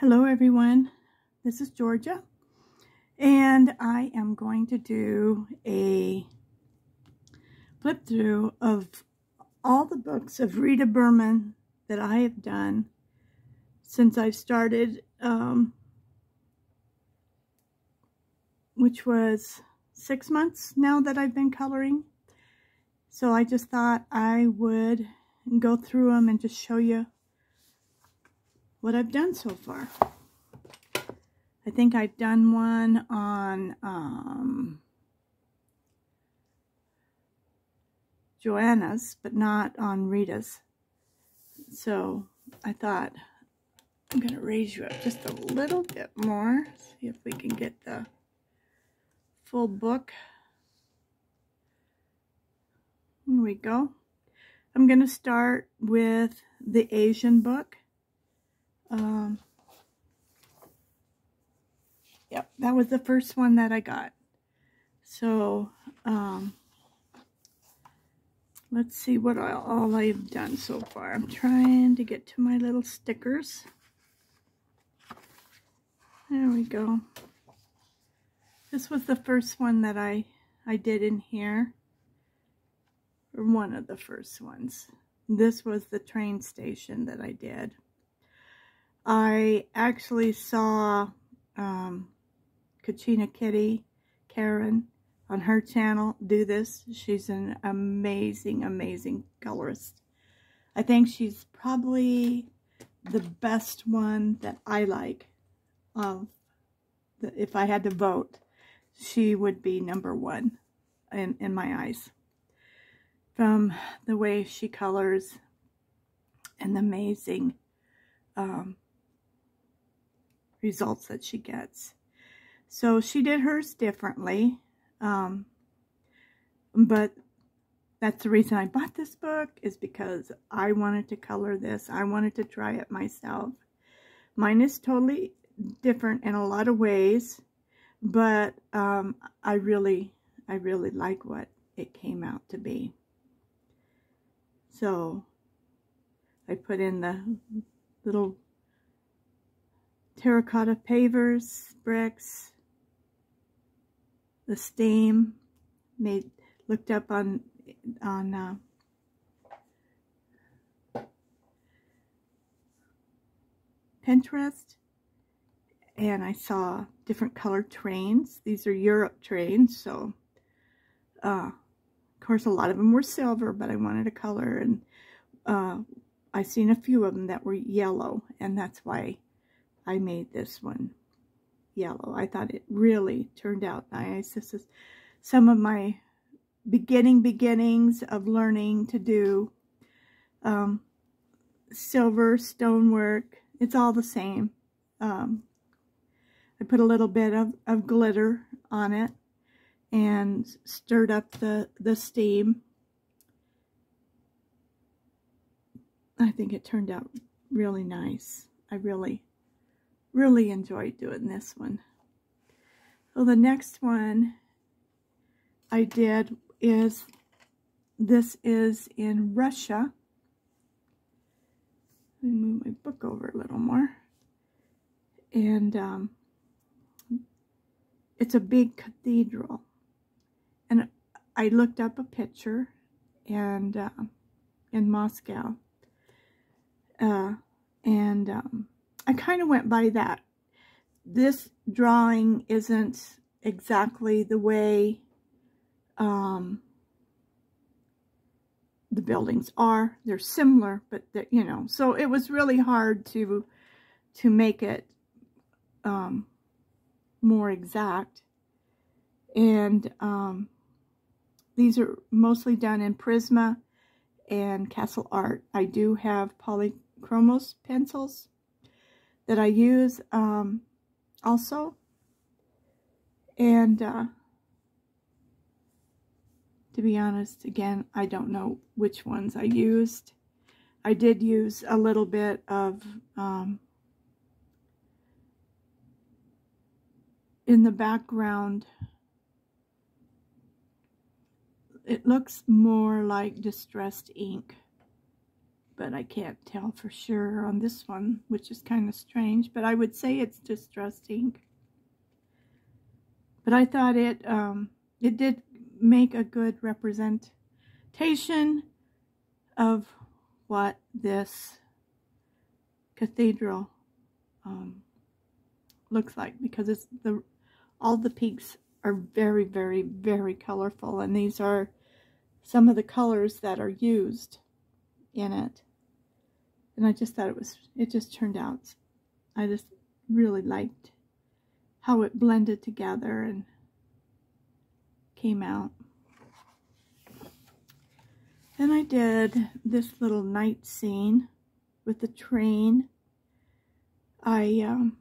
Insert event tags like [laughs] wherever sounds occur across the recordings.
Hello everyone, this is Georgia and I am going to do a flip through of all the books of Rita Berman that I have done since I've started, um, which was six months now that I've been coloring. So I just thought I would go through them and just show you what I've done so far. I think I've done one on um, Johanna's, but not on Rita's. So I thought I'm going to raise you up just a little bit more. See if we can get the full book. Here we go. I'm going to start with the Asian book. Um, yep, that was the first one that I got. So, um, let's see what all, I've done so far. I'm trying to get to my little stickers. There we go. This was the first one that I, I did in here. Or one of the first ones. This was the train station that I did. I actually saw um, Kachina Kitty, Karen, on her channel do this. She's an amazing, amazing colorist. I think she's probably the best one that I like. Of the, if I had to vote, she would be number one in, in my eyes. From the way she colors and the amazing um, results that she gets. So she did hers differently. Um, but that's the reason I bought this book is because I wanted to color this. I wanted to try it myself. Mine is totally different in a lot of ways, but um, I really, I really like what it came out to be. So I put in the little terracotta pavers, bricks, the steam, made looked up on on uh, Pinterest and I saw different colored trains. These are Europe trains, so uh, of course a lot of them were silver, but I wanted a color and uh, I seen a few of them that were yellow and that's why I made this one yellow. I thought it really turned out nice. This is some of my beginning beginnings of learning to do um, silver stonework. It's all the same. Um, I put a little bit of, of glitter on it and stirred up the, the steam. I think it turned out really nice. I really really enjoyed doing this one. So the next one I did is, this is in Russia. Let me move my book over a little more. And um, it's a big cathedral. And I looked up a picture and uh, in Moscow. Uh, and um, I kind of went by that. This drawing isn't exactly the way um, the buildings are. They're similar, but you know, so it was really hard to to make it um, more exact. And um, these are mostly done in Prisma and Castle Art. I do have polychromos pencils that I use um, also. And uh, to be honest, again, I don't know which ones I used. I did use a little bit of um, in the background. It looks more like distressed ink, but I can't tell for sure on this one, which is kind of strange, but I would say it's distress ink. But I thought it, um, it did make a good representation of what this cathedral um, looks like because it's the all the peaks are very very very colorful and these are some of the colors that are used in it and I just thought it was it just turned out. I just really liked how it blended together and came out. Then I did this little night scene with the train. I um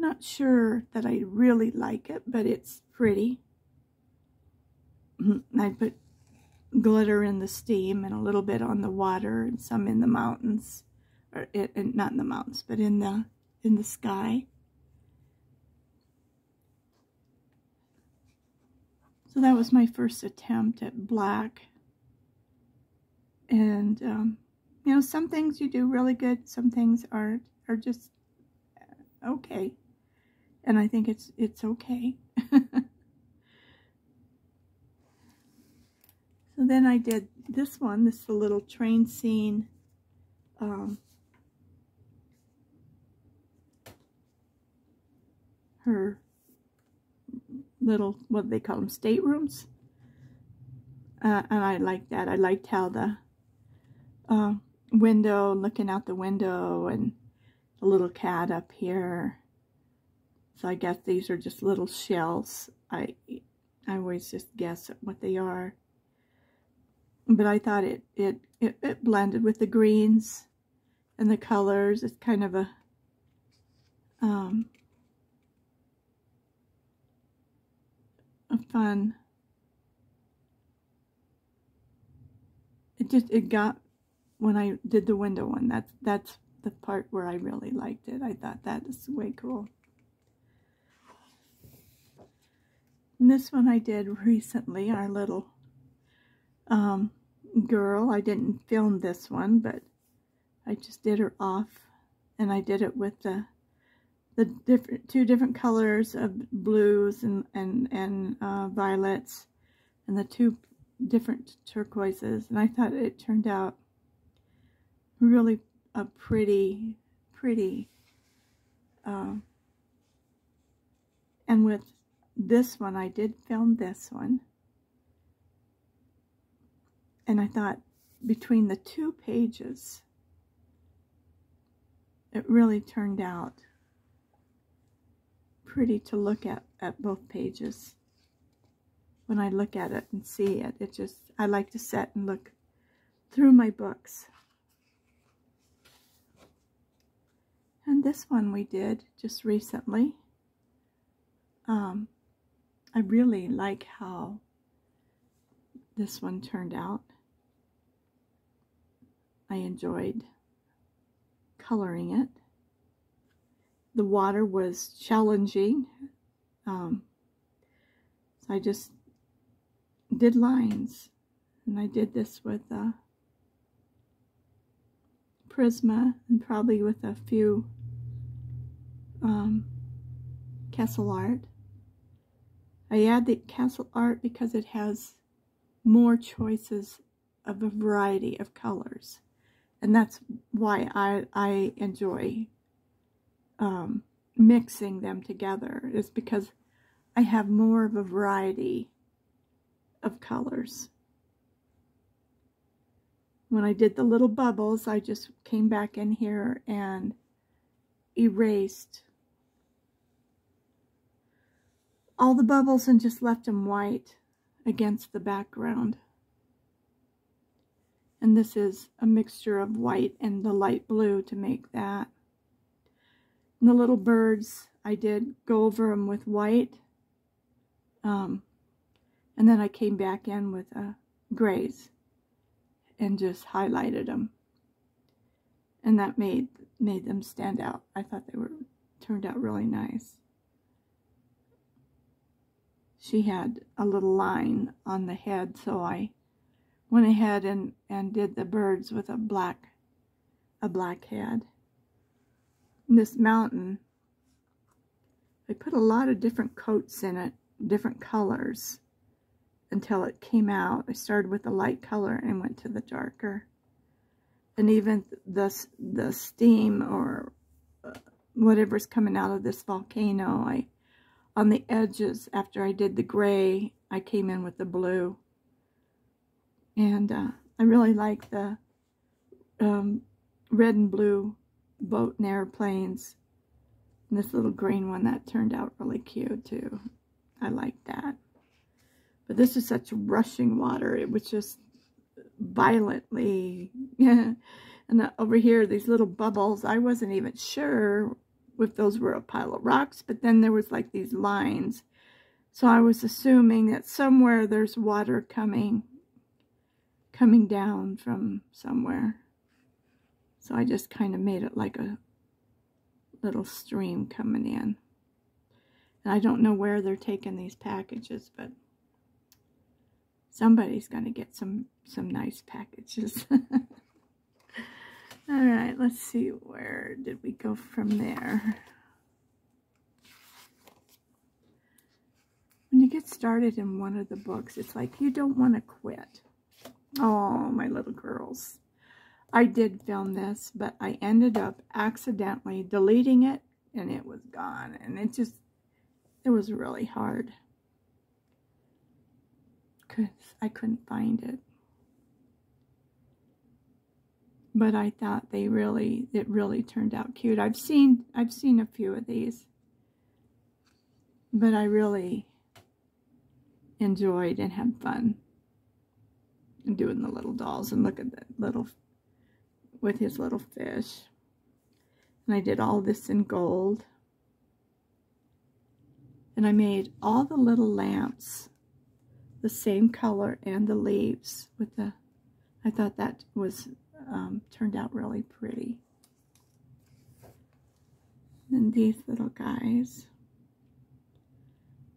Not sure that I really like it, but it's pretty. [clears throat] I put glitter in the steam and a little bit on the water and some in the mountains. Or it, not in the mountains, but in the in the sky. So that was my first attempt at black. And, um, you know, some things you do really good, some things aren't are just okay and I think it's it's okay. [laughs] then I did this one. This is a little train scene. Um, her little what they call them staterooms. Uh, and I liked that. I liked how the uh, window, looking out the window, and the little cat up here. So I guess these are just little shells. I I always just guess at what they are. But I thought it, it, it, it blended with the greens and the colors. It's kind of a um, a fun. It just it got when I did the window one. That's that's the part where I really liked it. I thought that is way cool. And this one I did recently, our little um, girl. I didn't film this one, but I just did her off. And I did it with the the different two different colors of blues and and and uh, violets, and the two different turquoises. And I thought it turned out really a pretty, pretty. Uh, and with this one, I did film this one. And I thought between the two pages, it really turned out pretty to look at at both pages. When I look at it and see it, it just, I like to sit and look through my books. And this one we did just recently. Um, I really like how this one turned out. I enjoyed coloring it. The water was challenging. Um, so I just did lines. And I did this with a Prisma and probably with a few um, Castle Art. I add the castle art because it has more choices of a variety of colors. And that's why I, I enjoy um, mixing them together is because I have more of a variety of colors. When I did the little bubbles, I just came back in here and erased all the bubbles and just left them white against the background. And this is a mixture of white and the light blue to make that. And the little birds, I did go over them with white. Um, and then I came back in with uh, grays and just highlighted them. And that made made them stand out. I thought they were turned out really nice she had a little line on the head, so I went ahead and, and did the birds with a black, a black head. And this mountain, I put a lot of different coats in it, different colors, until it came out. I started with the light color and went to the darker. And even the, the steam or uh, whatever's coming out of this volcano, I on the edges, after I did the gray, I came in with the blue. And uh, I really like the um, red and blue boat and airplanes. And this little green one, that turned out really cute too. I like that. But this is such rushing water. It was just violently. [laughs] And over here, these little bubbles, I wasn't even sure if those were a pile of rocks, but then there was like these lines. So I was assuming that somewhere there's water coming, coming down from somewhere. So I just kind of made it like a little stream coming in. And I don't know where they're taking these packages, but somebody's going to get some, some nice packages. [laughs] All right, let's see, where did we go from there? When you get started in one of the books, it's like you don't want to quit. Oh, my little girls. I did film this, but I ended up accidentally deleting it, and it was gone. And it just, it was really hard. Because I couldn't find it but I thought they really, it really turned out cute. I've seen, I've seen a few of these, but I really enjoyed and had fun doing the little dolls and look at that little, with his little fish. And I did all this in gold. And I made all the little lamps the same color and the leaves with the, I thought that was um, turned out really pretty. And these little guys,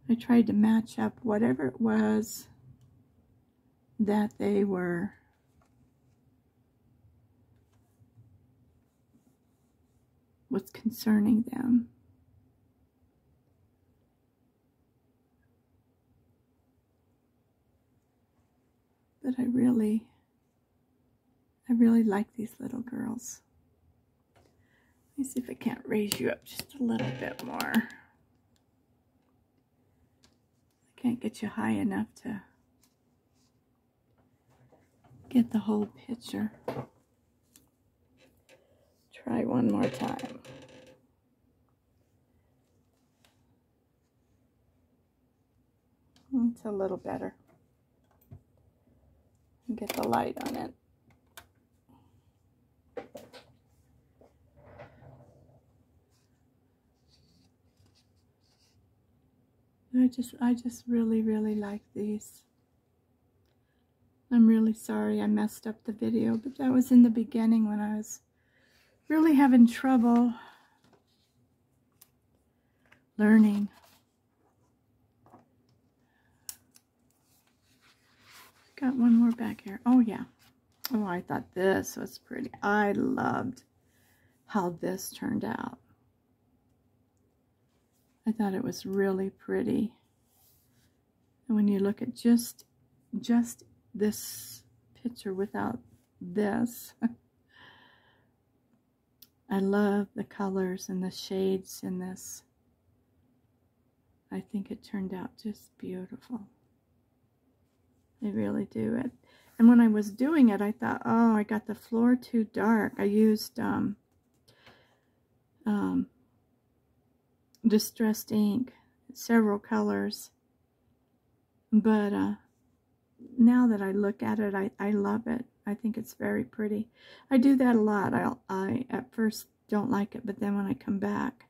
I tried to match up whatever it was that they were what's concerning them. But I really I really like these little girls. Let me see if I can't raise you up just a little bit more. I can't get you high enough to get the whole picture. Try one more time. It's a little better. Get the light on it. I just, I just really, really like these. I'm really sorry I messed up the video, but that was in the beginning when I was really having trouble learning. Got one more back here. Oh, yeah. Oh, I thought this was pretty. I loved how this turned out. I thought it was really pretty. And when you look at just, just this picture without this, [laughs] I love the colors and the shades in this. I think it turned out just beautiful. I really do it. And when I was doing it, I thought, oh, I got the floor too dark. I used um, um, distressed ink, several colors. But uh, now that I look at it, I, I love it. I think it's very pretty. I do that a lot. I, I at first don't like it, but then when I come back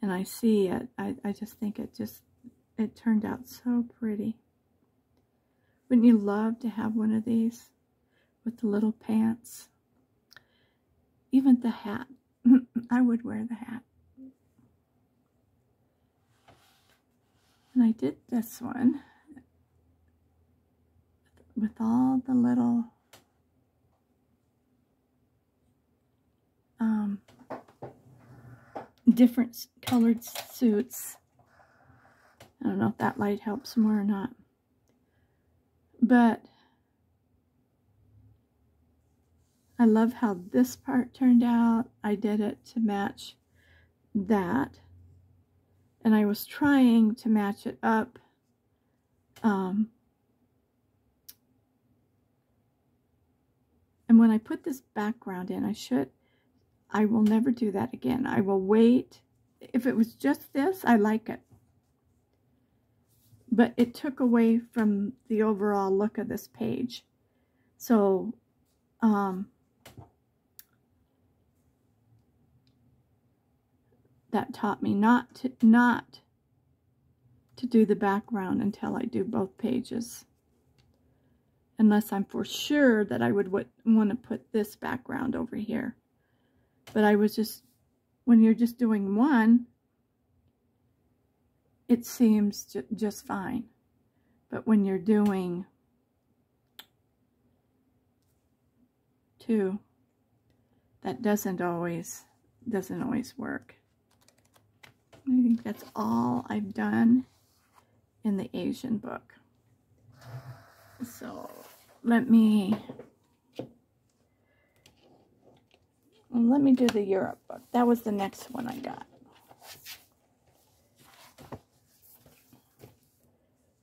and I see it, I, I just think it just, it turned out so pretty. Wouldn't you love to have one of these with the little pants? Even the hat. [laughs] I would wear the hat. And I did this one with all the little um, different colored suits. I don't know if that light helps more or not. But I love how this part turned out. I did it to match that. And I was trying to match it up um, and when I put this background in, I should, I will never do that again. I will wait. If it was just this, I like it. But it took away from the overall look of this page. So, um, that taught me not to, not to do the background until I do both pages. Unless I'm for sure that I would want to put this background over here. But I was just, when you're just doing one, it seems ju just fine. But when you're doing two, that doesn't always, doesn't always work. I think that's all I've done in the Asian book. So let me let me do the Europe book. That was the next one I got.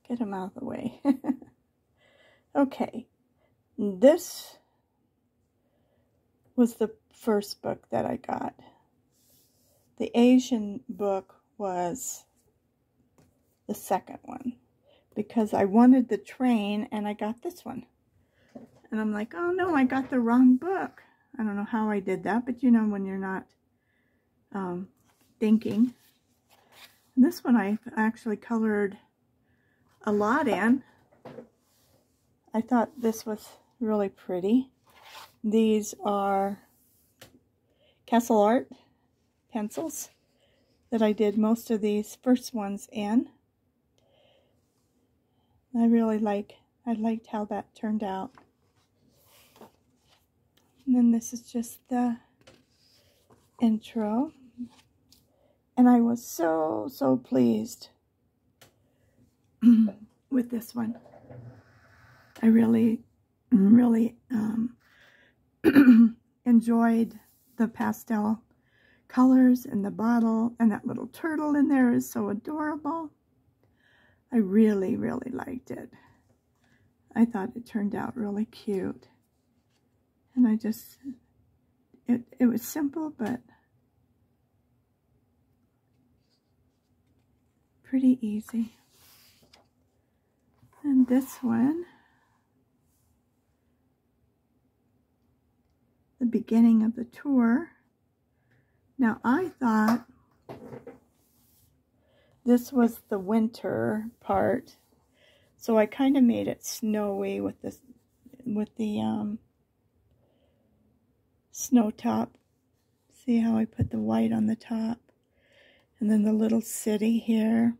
Get him out of the way. [laughs] okay. This was the first book that I got. The Asian book was the second one because I wanted the train and I got this one. And I'm like, oh no, I got the wrong book. I don't know how I did that, but you know when you're not um, thinking. And this one I actually colored a lot in. I thought this was really pretty. These are Castle Art pencils that I did most of these first ones in. I really like, I liked how that turned out. And then this is just the intro. And I was so, so pleased [clears throat] with this one. I really, really um, [clears throat] enjoyed the pastel colors in the bottle. And that little turtle in there is so adorable. I really, really liked it. I thought it turned out really cute. And I just, it, it was simple, but pretty easy. And this one, the beginning of the tour. Now I thought this was the winter part. So I kind of made it snowy with this with the um, snow top. See how I put the white on the top? And then the little city here.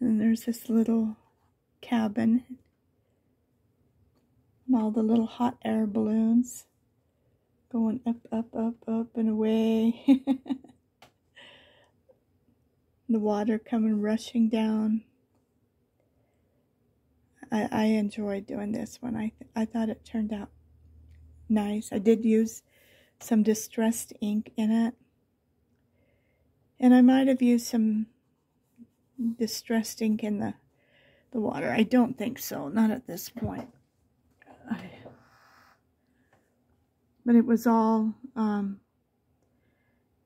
And there's this little cabin. And all the little hot air balloons going up, up, up, up and away. [laughs] the water coming rushing down. I, I enjoyed doing this one. I, th I thought it turned out nice. I did use some distressed ink in it. And I might have used some distressed ink in the, the water. I don't think so. Not at this point. I, but it was all um,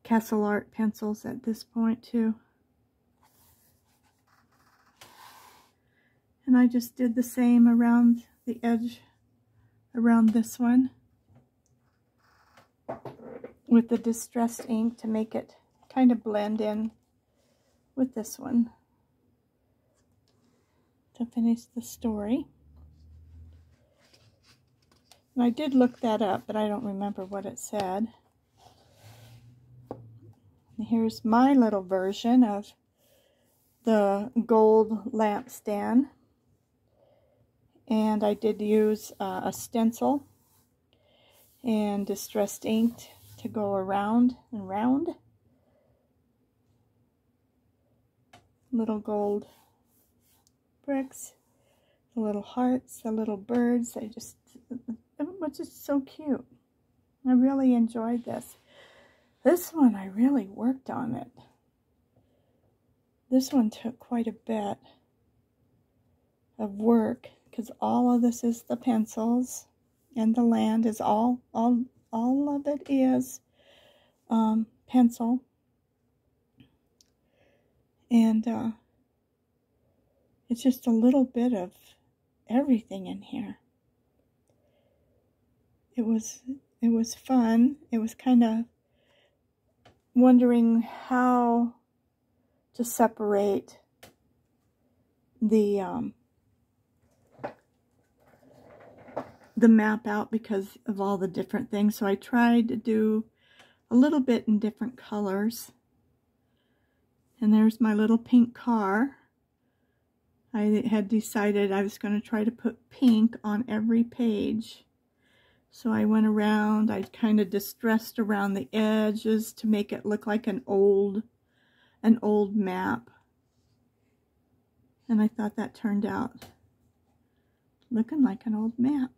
Castle Art pencils at this point too. And I just did the same around the edge, around this one with the distressed ink to make it kind of blend in with this one to finish the story. And I did look that up, but I don't remember what it said. And here's my little version of the gold lampstand. And I did use uh, a stencil and distressed ink to go around and round. Little gold bricks, the little hearts, the little birds. I just, it was just so cute. I really enjoyed this. This one, I really worked on it. This one took quite a bit of work because all of this is the pencils and the land is all all all of it is um, pencil. And uh, it's just a little bit of everything in here. It was it was fun. It was kind of wondering how to separate the um, the map out because of all the different things. So I tried to do a little bit in different colors. And there's my little pink car. I had decided I was going to try to put pink on every page. So I went around, I kind of distressed around the edges to make it look like an old, an old map. And I thought that turned out looking like an old map.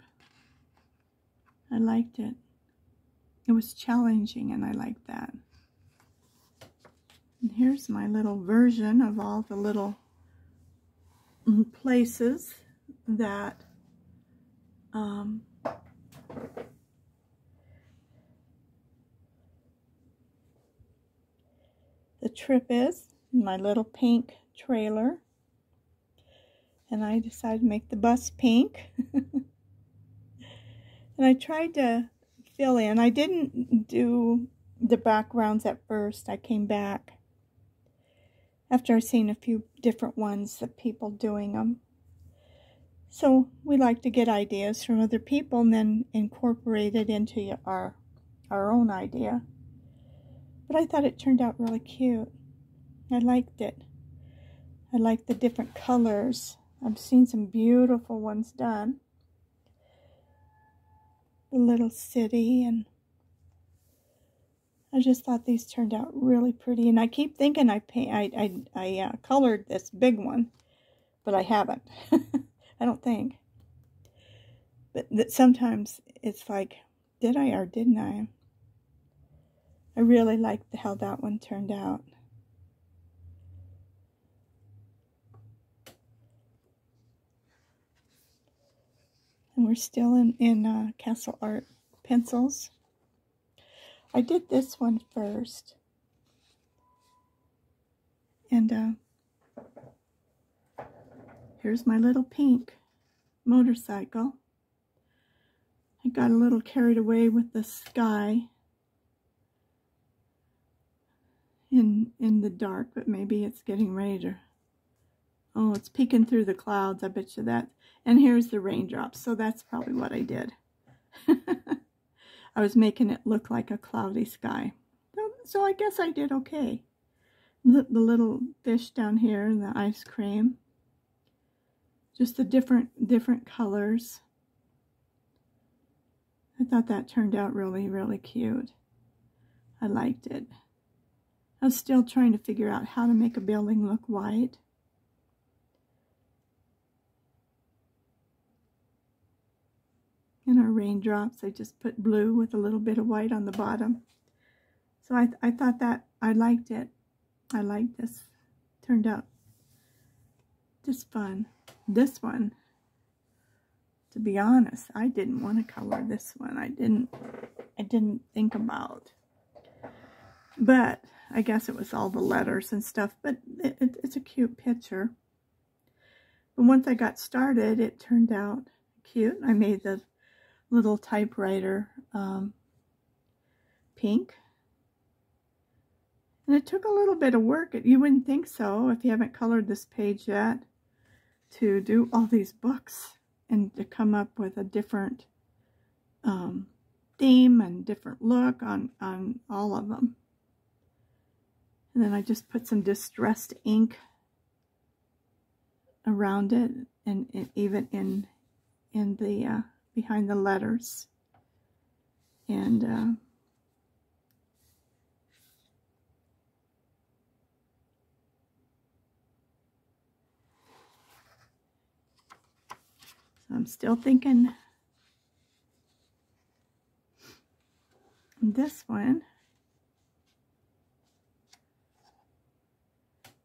I liked it. It was challenging and I liked that. And here's my little version of all the little places that um, the trip is. My little pink trailer. And I decided to make the bus pink. [laughs] And I tried to fill in. I didn't do the backgrounds at first. I came back after I seen a few different ones of people doing them. So we like to get ideas from other people and then incorporate it into our our own idea. But I thought it turned out really cute. I liked it. I like the different colors. I've seen some beautiful ones done little city and I just thought these turned out really pretty and I keep thinking I paint I I, I uh, colored this big one but I haven't. [laughs] I don't think. But that sometimes it's like did I or didn't I? I really liked how that one turned out We're still in, in uh, Castle Art pencils. I did this one first. And uh, here's my little pink motorcycle. I got a little carried away with the sky in in the dark, but maybe it's getting ready to Oh, it's peeking through the clouds. I bet you that. And here's the raindrops. So that's probably what I did. [laughs] I was making it look like a cloudy sky. So I guess I did okay. The, little fish down here and the ice cream. Just the different different colors. I thought that turned out really, really cute. I liked it. I was still trying to figure out how to make a building look white. and our raindrops. I just put blue with a little bit of white on the bottom. So I, I thought that, I liked it. I liked this. Turned out just fun. This one, to be honest, I didn't want to color this one. I didn't, I didn't think about. But I guess it was all the letters and stuff. But it, it, it's a cute picture. But once I got started, it turned out cute. I made the little typewriter um, pink. And it took a little bit of work. You wouldn't think so if you haven't colored this page yet to do all these books and to come up with a different um, theme and different look on, on all of them. And then I just put some distressed ink around it and, and even in in the uh, behind the letters. And uh, so I'm still thinking this one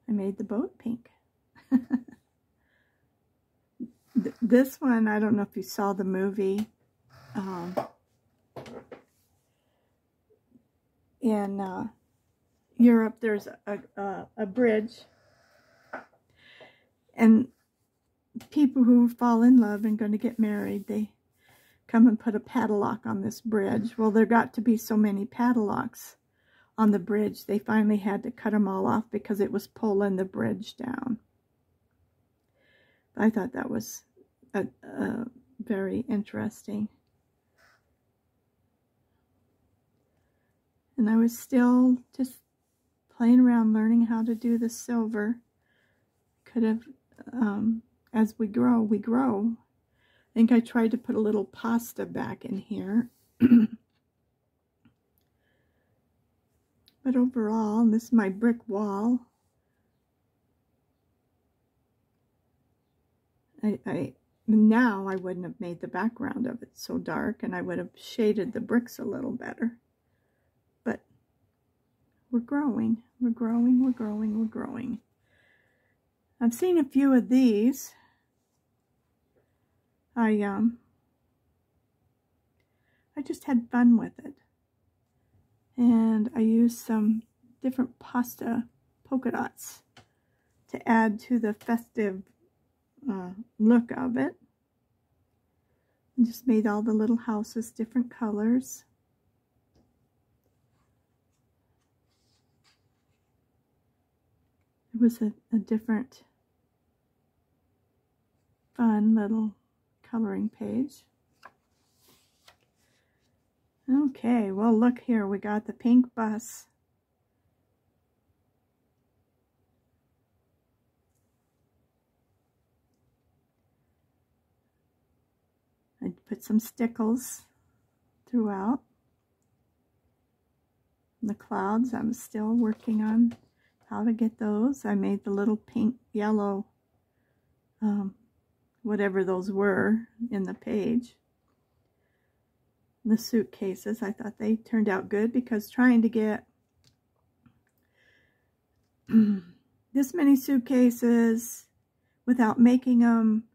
I made the boat pink. [laughs] this one, I don't know if you saw the movie. Um, in uh, Europe, there's a, a, a bridge. And people who fall in love and going to get married, they come and put a padlock on this bridge. Well, there got to be so many padlocks on the bridge. They finally had to cut them all off because it was pulling the bridge down. I thought that was a, very interesting. And I was still just playing around learning how to do the silver. Could have, um, as we grow, we grow. I think I tried to put a little pasta back in here. [clears throat] But overall, this is my brick wall. I, I now I wouldn't have made the background of it so dark and I would have shaded the bricks a little better. But we're growing, we're growing, we're growing, we're growing. I've seen a few of these. I um I just had fun with it and I used some different pasta polka dots to add to the festive uh, look of it. And just made all the little houses different colors. It was a, a different fun little coloring page. Okay, well look here, we got the pink bus. I put some stickles throughout. The clouds, I'm still working on how to get those. I made the little pink, yellow, um, whatever those were in the page the suitcases. I thought they turned out good because trying to get [clears throat] this many suitcases without making them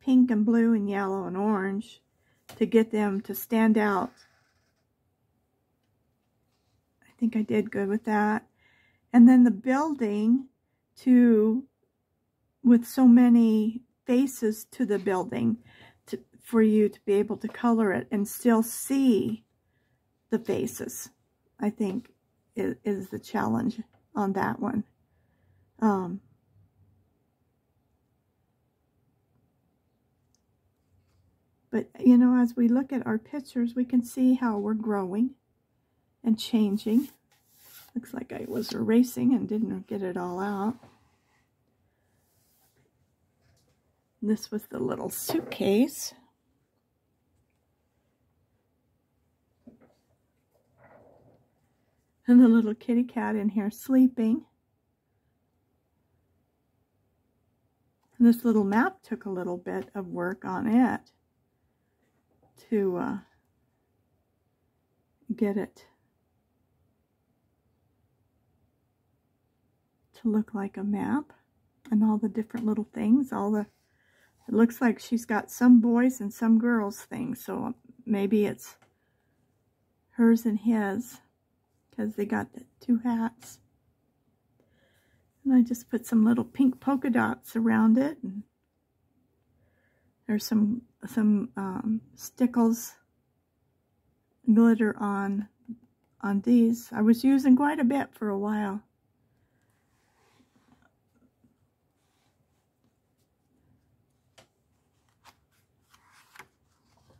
pink and blue and yellow and orange to get them to stand out. I think I did good with that. And then the building to, with so many faces to the building, for you to be able to color it and still see the faces, I think is, is the challenge on that one. Um, but, you know, as we look at our pictures, we can see how we're growing and changing. Looks like I was erasing and didn't get it all out. This was the little suitcase. And the little kitty cat in here sleeping. And this little map took a little bit of work on it to uh, get it to look like a map and all the different little things all the it looks like she's got some boys and some girls things so maybe it's hers and his because they got the two hats. And I just put some little pink polka dots around it. And there's some some um, stickles glitter on on these. I was using quite a bit for a while.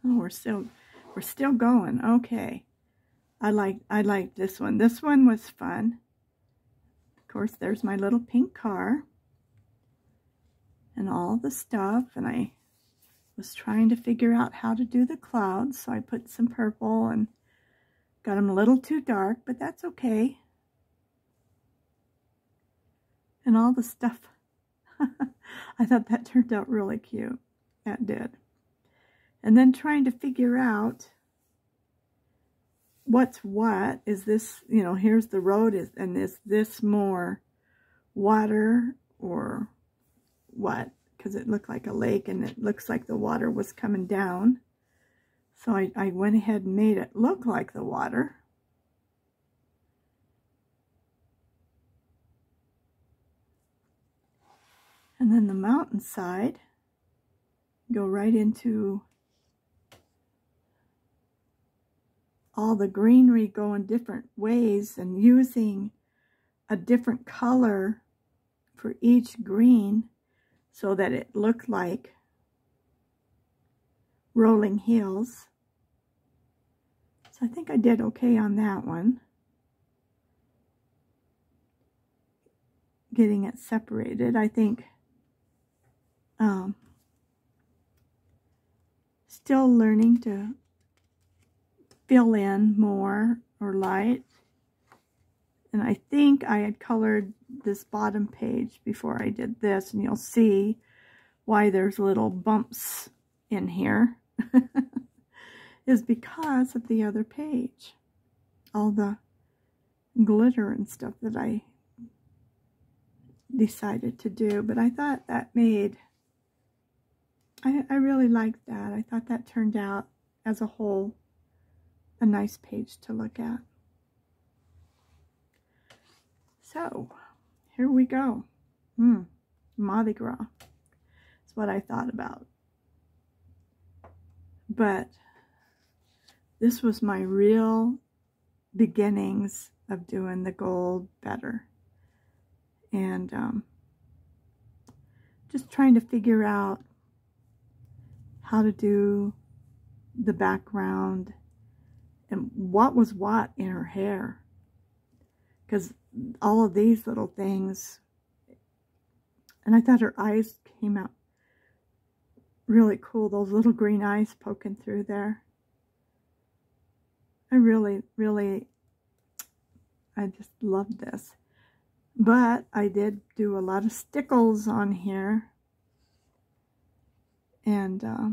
Oh, we're still we're still going. Okay. I like I like this one. This one was fun. Of course, there's my little pink car and all the stuff, and I was trying to figure out how to do the clouds, so I put some purple and got them a little too dark, but that's okay. And all the stuff. [laughs] I thought that turned out really cute. That did. And then trying to figure out what's what. Is this, you know, here's the road, is, and is this more water or what? Because it looked like a lake and it looks like the water was coming down. So I, I went ahead and made it look like the water. And then the mountainside, go right into all the greenery going different ways and using a different color for each green so that it looked like rolling hills. So I think I did okay on that one. Getting it separated. I think um, still learning to fill in more or light. And I think I had colored this bottom page before I did this, and you'll see why there's little bumps in here [laughs] is because of the other page. All the glitter and stuff that I decided to do. But I thought that made, I, I really liked that. I thought that turned out as a whole a nice page to look at. So, here we go. Hmm, Mardi Gras. That's what I thought about. But this was my real beginnings of doing the gold better. And um, just trying to figure out how to do the background and what was what in her hair. Because all of these little things, and I thought her eyes came out really cool, those little green eyes poking through there. I really, really, I just love this. But I did do a lot of stickles on here. And uh,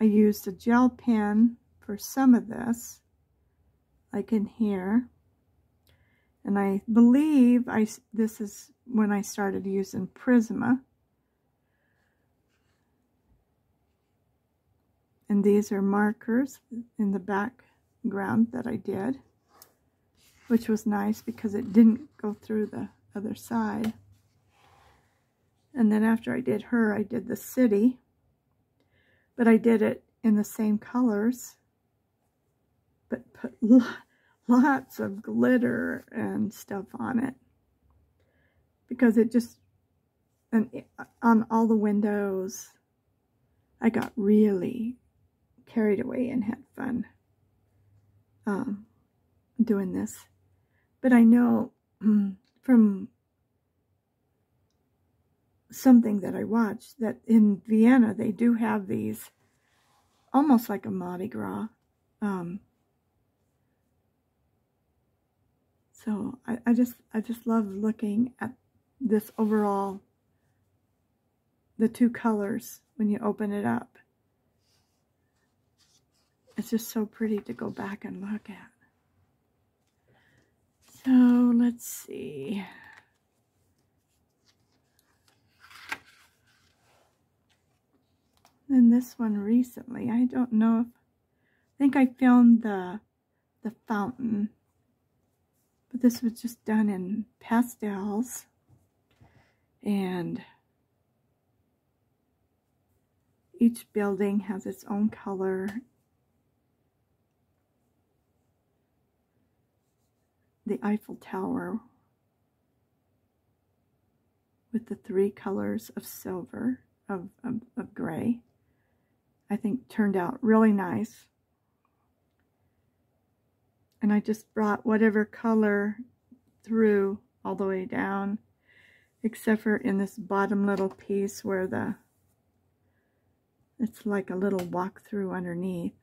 I used a gel pen for some of this, like in here. And I believe I this is when I started using Prisma. And these are markers in the background that I did, which was nice because it didn't go through the other side. And then after I did her, I did the city, but I did it in the same colors but put lots of glitter and stuff on it. Because it just and on all the windows I got really carried away and had fun um, doing this. But I know from something that I watched that in Vienna they do have these almost like a Mardi Gras um, So I, I just I just love looking at this overall the two colors when you open it up. It's just so pretty to go back and look at. So let's see. Then this one recently, I don't know if, I think I filmed the, the fountain but this was just done in pastels. And each building has its own color. The Eiffel Tower with the three colors of silver, of, of, of gray, I think turned out really nice and I just brought whatever color through all the way down except for in this bottom little piece where the It's like a little walk-through underneath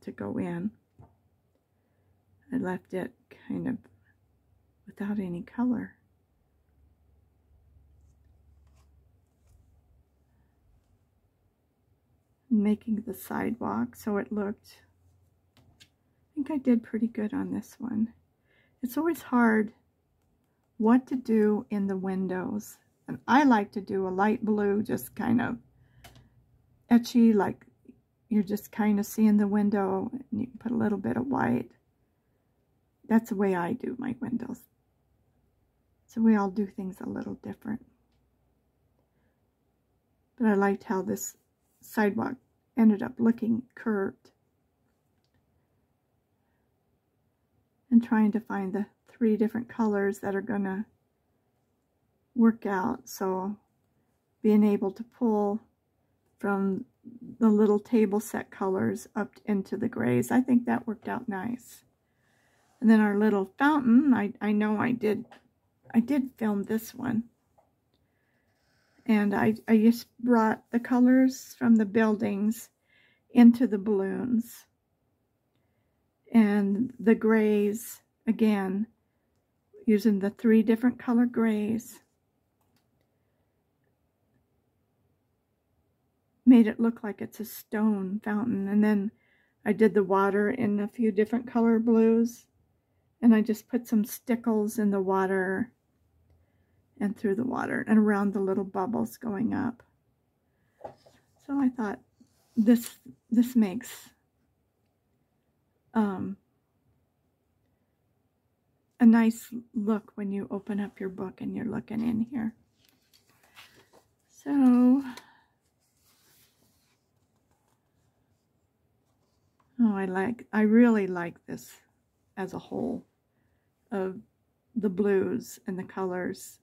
to go in. I left it kind of without any color. Making the sidewalk so it looked, think I did pretty good on this one. It's always hard what to do in the windows. And I like to do a light blue, just kind of etchy, like you're just kind of seeing the window and you can put a little bit of white. That's the way I do my windows. So we all do things a little different. But I liked how this sidewalk ended up looking curved. And trying to find the three different colors that are going to work out. So being able to pull from the little table set colors up into the grays. I think that worked out nice. And then our little fountain, I, I know I did, I did film this one. And I, I just brought the colors from the buildings into the balloons. And the grays, again, using the three different color grays. Made it look like it's a stone fountain. And then I did the water in a few different color blues. And I just put some stickles in the water and through the water and around the little bubbles going up. So I thought this this makes um, a nice look when you open up your book and you're looking in here. So, oh, I like, I really like this as a whole of the blues and the colors.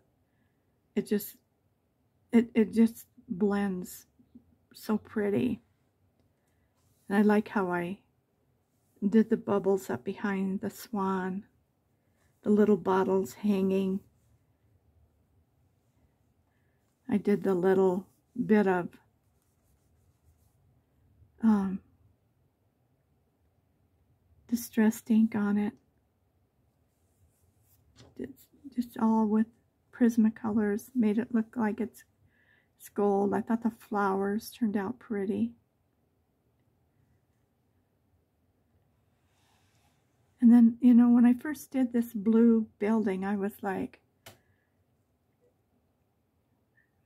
It just, it, it just blends so pretty. And I like how I did the bubbles up behind the swan the little bottles hanging. I did the little bit of um, distressed ink on it. Just all with Prismacolors, made it look like it's, it's gold. I thought the flowers turned out pretty. And then, you know, when I first did this blue building, I was like,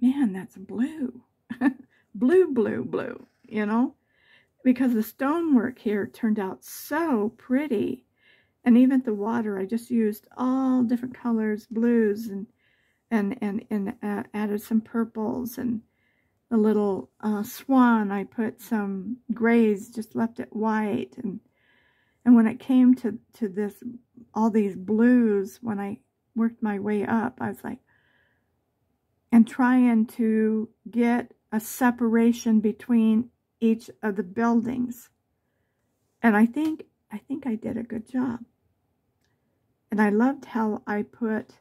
man, that's blue. [laughs] blue, blue, blue, you know? Because the stonework here turned out so pretty. And even the water, I just used all different colors, blues, and and and, and uh, added some purples. And the little uh, swan, I put some grays, just left it white. And and when it came to, to this, all these blues, when I worked my way up, I was like, and trying to get a separation between each of the buildings. And I think, I think I did a good job. And I loved how I put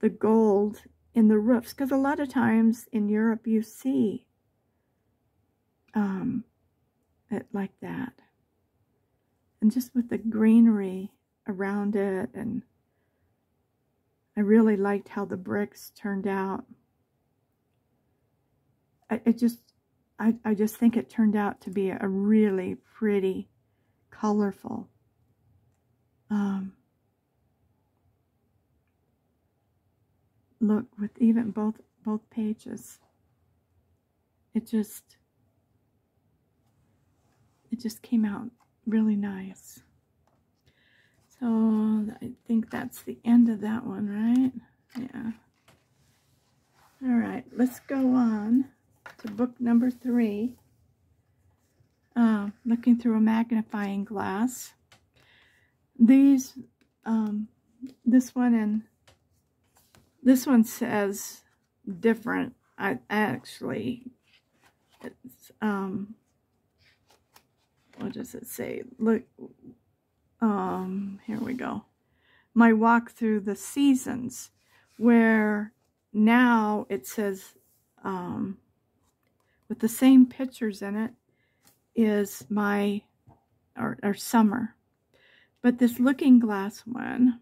the gold in the roofs, because a lot of times in Europe you see um, it like that and just with the greenery around it and I really liked how the bricks turned out. I, it just, I, I just think it turned out to be a really pretty, colorful, um, look with even both, both pages. It just, it just came out really nice. So I think that's the end of that one, right? Yeah. All right, let's go on to book number three. Uh, looking through a magnifying glass. These, um, this one and this one says different. I actually, it's, um, what does it say? Look, um, here we go. My walk through the seasons, where now it says um, with the same pictures in it is my, or, or summer. But this looking glass one,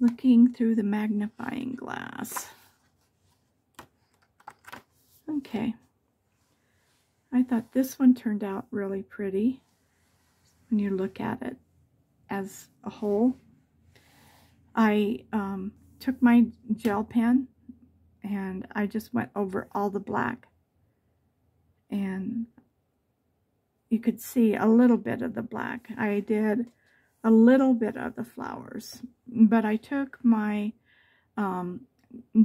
looking through the magnifying glass. Okay. I thought this one turned out really pretty when you look at it as a whole. I um, took my gel pen and I just went over all the black and you could see a little bit of the black. I did a little bit of the flowers, but I took my um,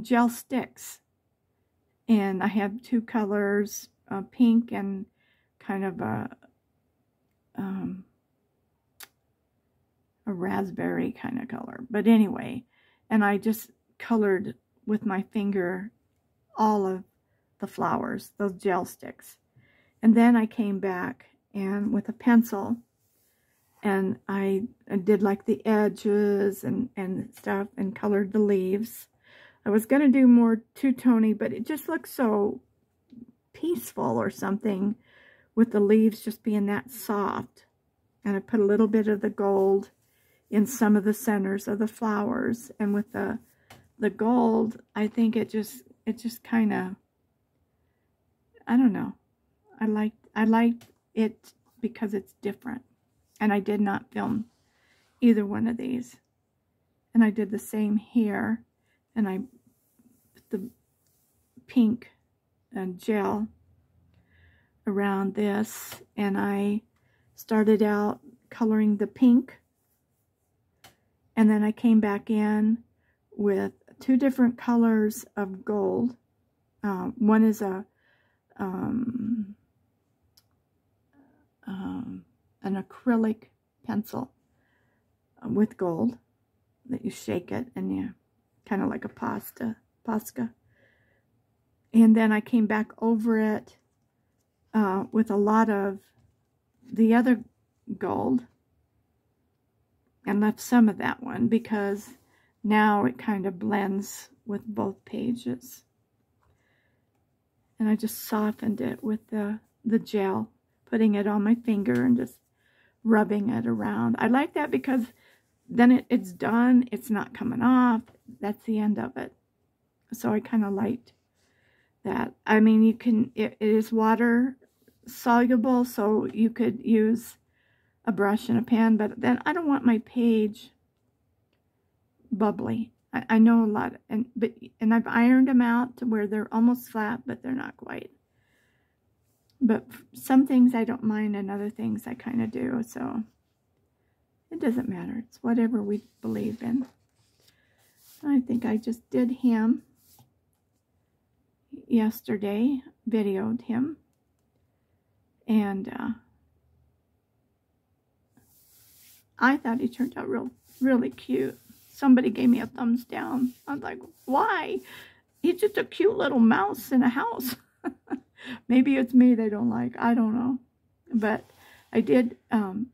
gel sticks and I have two colors, uh, pink and kind of a um, a raspberry kind of color. But anyway, and I just colored with my finger all of the flowers, those gel sticks. And then I came back and with a pencil and I, did like the edges and, and stuff and colored the leaves. I was going to do more two-tony, but it just looks so peaceful or something with the leaves just being that soft. And I put a little bit of the gold in some of the centers of the flowers. And with the the gold, I think it just it just kind of I don't know. I like I liked it because it's different. And I did not film either one of these. And I did the same here. And I the pink and gel around this. And I started out coloring the pink and then I came back in with two different colors of gold. Uh, one is a um, um, an acrylic pencil with gold that you shake it and you kind of like a pasta Posca. And then I came back over it uh, with a lot of the other gold and left some of that one because now it kind of blends with both pages. And I just softened it with the, the gel, putting it on my finger and just rubbing it around. I like that because then it, it's done. It's not coming off. That's the end of it. So I kind of liked that. I mean, you can, it, it is water soluble, so you could use a brush and a pan, but then I don't want my page bubbly. I, I know a lot, and but and I've ironed them out to where they're almost flat, but they're not quite. But some things I don't mind, and other things I kind of do, so it doesn't matter. It's whatever we believe in. I think I just did him yesterday, videoed him, and uh, I thought he turned out real, really cute. Somebody gave me a thumbs down. I was like, why? He's just a cute little mouse in a house. [laughs] Maybe it's me they don't like. I don't know. But I did um,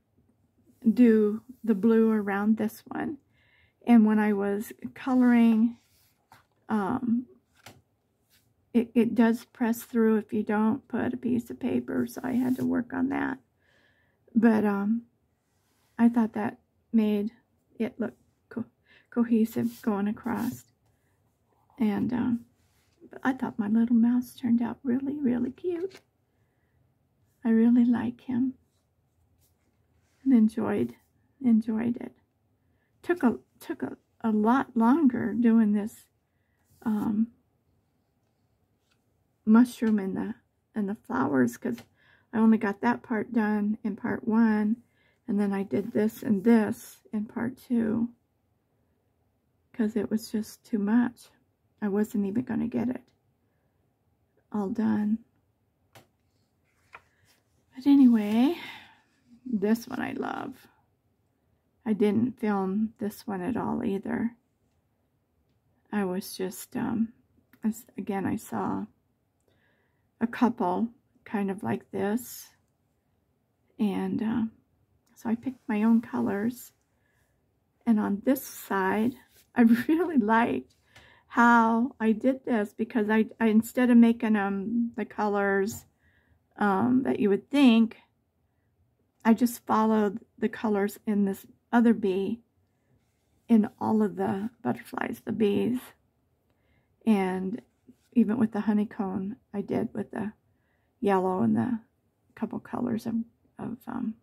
do the blue around this one. And when I was coloring, um, it, it does press through if you don't put a piece of paper. So I had to work on that. But um, I thought that made it look co cohesive going across. And um, I thought my little mouse turned out really, really cute. I really like him and enjoyed enjoyed it. Took a took a, a lot longer doing this um, mushroom and the and the flowers because I only got that part done in part one and then I did this and this in part two because it was just too much. I wasn't even going to get it all done. But anyway, this one I love. I didn't film this one at all either. I was just, um, again, I saw a couple kind of like this. And uh, so I picked my own colors. And on this side, [laughs] I really liked how I did this because I, I instead of making um, the colors um, that you would think, I just followed the colors in this other bee in all of the butterflies, the bees. And even with the honeycomb, I did with the yellow and the couple colors of, of um,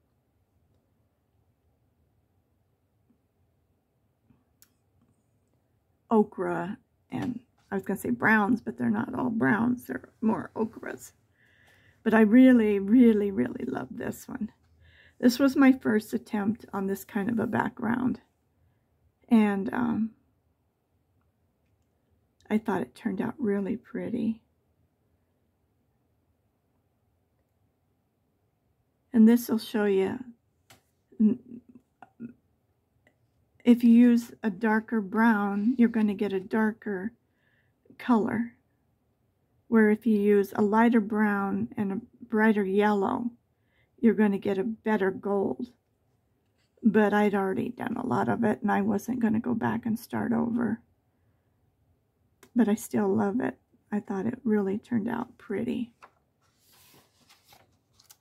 ochre and I was going to say browns, but they're not all browns. They're more ochres. But I really, really, really love this one. This was my first attempt on this kind of a background. And um, I thought it turned out really pretty. And this will show you if you use a darker brown, you're going to get a darker color. Where if you use a lighter brown and a brighter yellow, you're going to get a better gold. But I'd already done a lot of it and I wasn't going to go back and start over. But I still love it. I thought it really turned out pretty.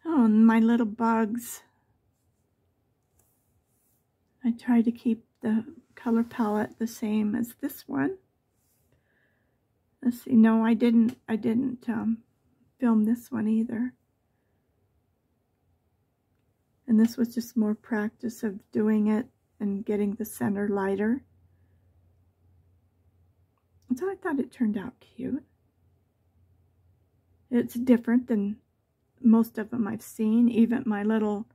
Oh, my little bugs. I tried to keep the color palette the same as this one. Let's see. No, I didn't. I didn't um, film this one either. And this was just more practice of doing it and getting the center lighter. So I thought it turned out cute. It's different than most of them I've seen. Even my little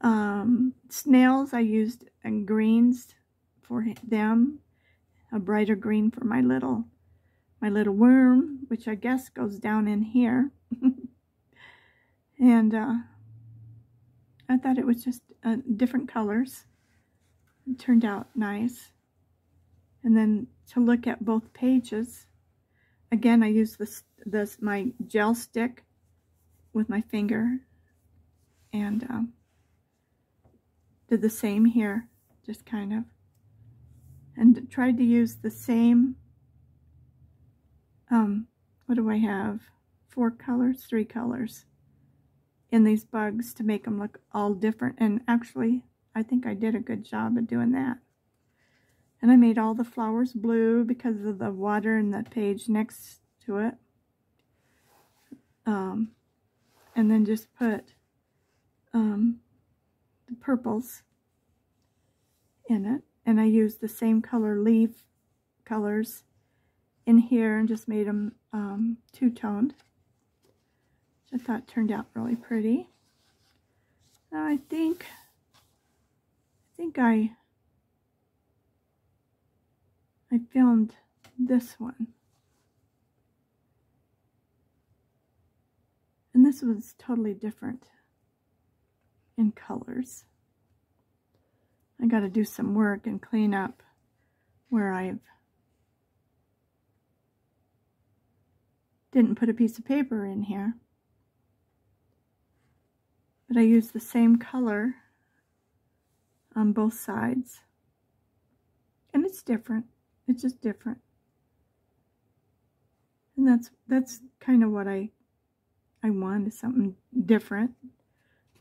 um, snails I used and greens for them. A brighter green for my little my little worm, which I guess goes down in here. [laughs] and uh, I thought it was just uh, different colors. It turned out nice. And then to look at both pages, again, I used this, this my gel stick with my finger and um, did the same here, just kind of. And tried to use the same, um, what do I have? Four colors, three colors in these bugs to make them look all different. And actually, I think I did a good job of doing that. And I made all the flowers blue because of the water in the page next to it. Um, and then just put um, the purples in it. And I used the same color leaf colors in here and just made them um, two-toned. I thought turned out really pretty. Now I think, I think I, I filmed this one. And this was totally different in colors. I got to do some work and clean up where I've didn't put a piece of paper in here. But I used the same color on both sides. And it's different. It's just different. And that's that's kind of what I I want is something different.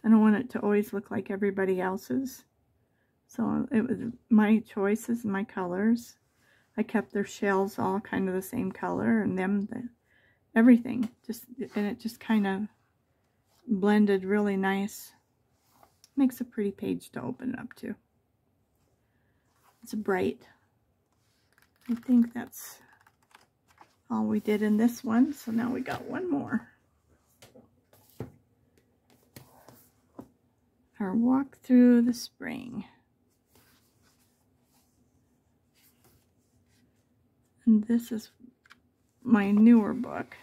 I don't want it to always look like everybody else's. So it was my choices, my colors. I kept their shells all kind of the same color and them, the, everything. Just And it just kind of blended really nice. Makes a pretty page to open up to. It's bright. I think that's all we did in this one. So now we got one more. Our walk through the spring. And this is my newer book.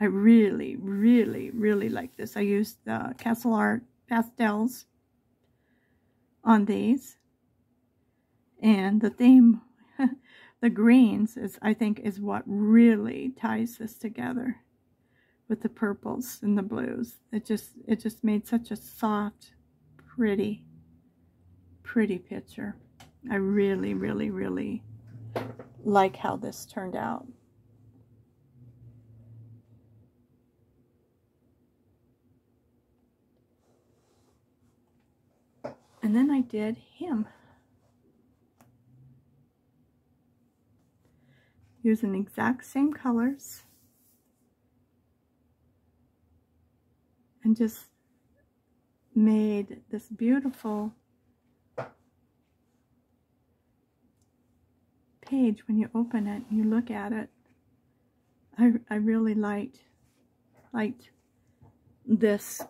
I really, really, really like this. I used the Castle Art pastels on these. And the theme, the greens, is I think is what really ties this together with the purples and the blues. It just, it just made such a soft, pretty, pretty picture. I really, really, really like how this turned out. And then I did him. Using exact same colors. And just made this beautiful page when you open it and you look at it. I, I really liked, liked this,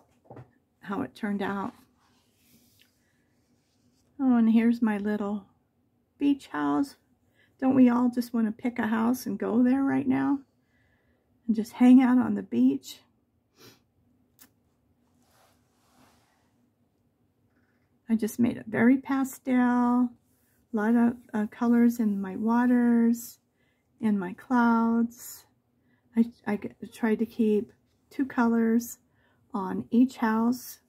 how it turned out. Oh, and here's my little beach house. Don't we all just want to pick a house and go there right now? And just hang out on the beach? I just made it very pastel, a lot of uh, colors in my waters, in my clouds. I, I tried to keep two colors on each house.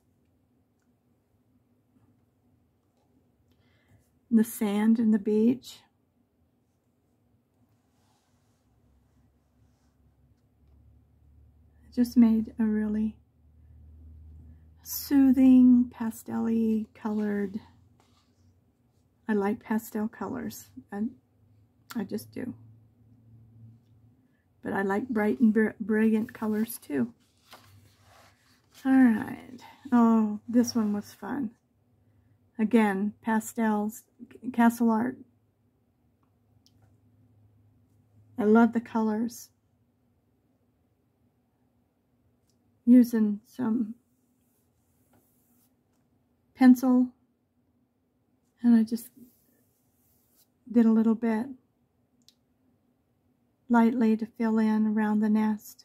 The sand and the beach. Just made a really soothing, pastel colored. I like pastel colors, and I just do. But I like bright and br brilliant colors too. All right. Oh, this one was fun. Again, pastels, castle art. I love the colors. Using some pencil and I just did a little bit lightly to fill in around the nest.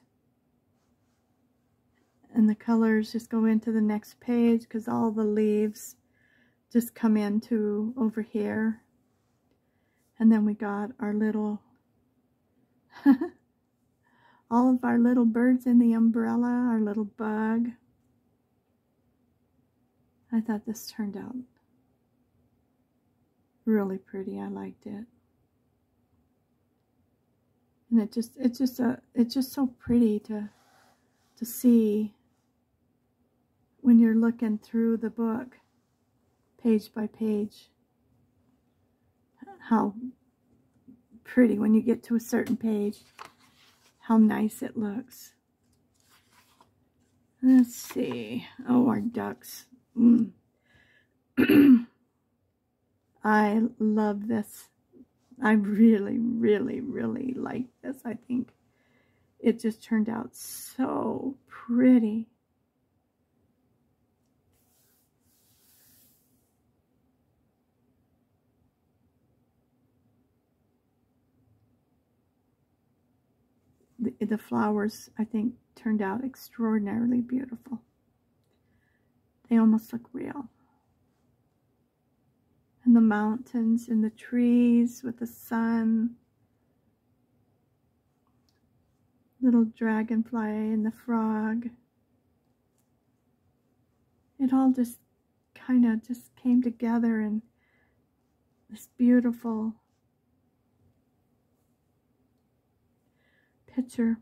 And the colors just go into the next page because all the leaves just come into over here. And then we got our little [laughs] all of our little birds in the umbrella our little bug I thought this turned out really pretty. I liked it. And it just it's just a it's just so pretty to to see when you're looking through the book page by page how pretty when you get to a certain page how nice it looks let's see oh our ducks Mm. [clears throat] I love this. I really, really, really like this. I think it just turned out so pretty. The flowers, I think, turned out extraordinarily beautiful. They almost look real. And the mountains and the trees with the sun. Little dragonfly and the frog. It all just kind of just came together in this beautiful picture.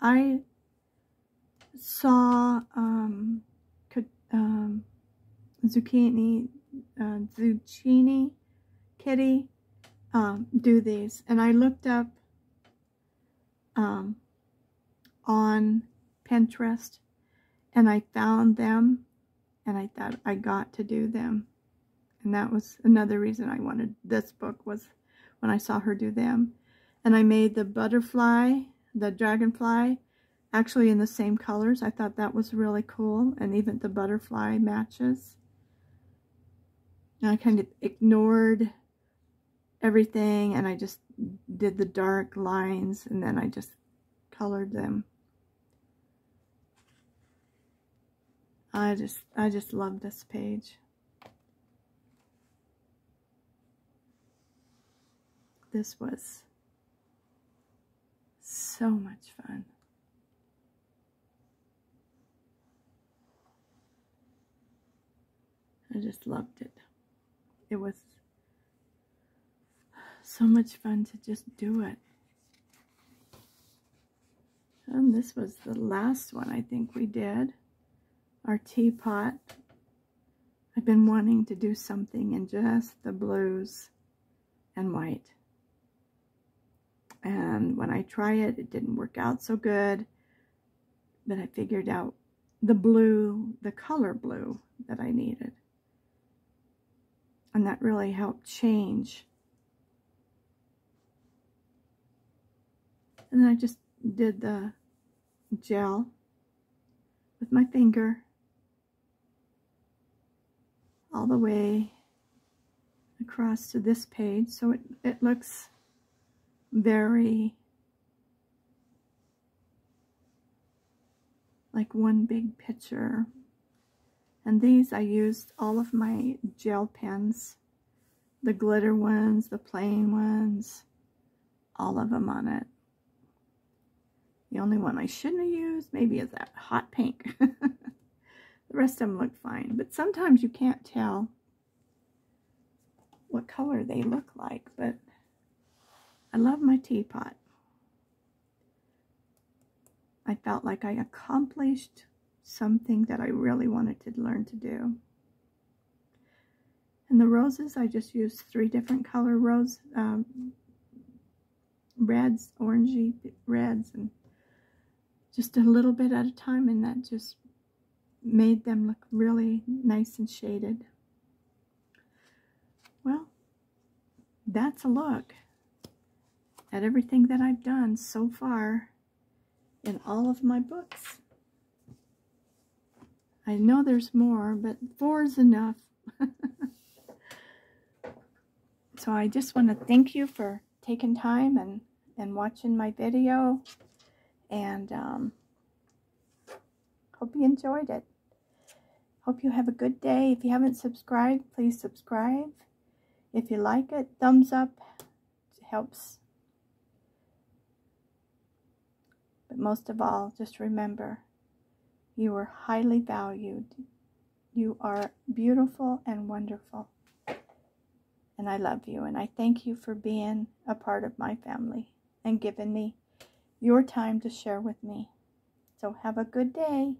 I saw um, um, zucchini, uh, zucchini kitty um, do these. And I looked up um, on Pinterest and I found them and I thought I got to do them. And that was another reason I wanted this book was when I saw her do them. And I made the butterfly, the dragonfly, actually in the same colors. I thought that was really cool. And even the butterfly matches. And I kind of ignored everything and I just did the dark lines and then I just colored them. I just I just love this page. This was so much fun. I just loved it. It was So much fun to just do it. And this was the last one I think we did. Our teapot. I've been wanting to do something in just the blues and white. And when I try it, it didn't work out so good. But I figured out the blue, the color blue that I needed. And that really helped change. And then I just did the gel with my finger all the way across to this page so it, it looks very like one big picture. And these I used all of my gel pens the glitter ones the plain ones all of them on it. The only one I shouldn't have used maybe is that hot pink. [laughs] The rest of them look fine but sometimes you can't tell what color they look like, but I love my teapot. I felt like I accomplished something that I really wanted to learn to do. And the roses, I just used three different color rose, um, reds, orangey reds, and just a little bit at a time, and that just made them look really nice and shaded. Well, that's a look at everything that I've done so far in all of my books. I know there's more, but four is enough. [laughs] so I just want to thank you for taking time and, and watching my video. And um, hope you enjoyed it. Hope you have a good day. If you haven't subscribed, please subscribe. If you like it, thumbs up it helps. Most of all, just remember, you are highly valued. You are beautiful and wonderful. And I love you. And I thank you for being a part of my family and giving me your time to share with me. So have a good day.